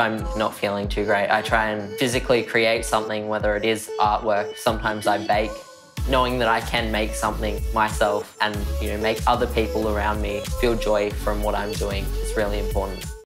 I'm not feeling too great, I try and physically create something, whether it is artwork. Sometimes I bake. Knowing that I can make something myself and you know make other people around me feel joy from what I'm doing It's really important.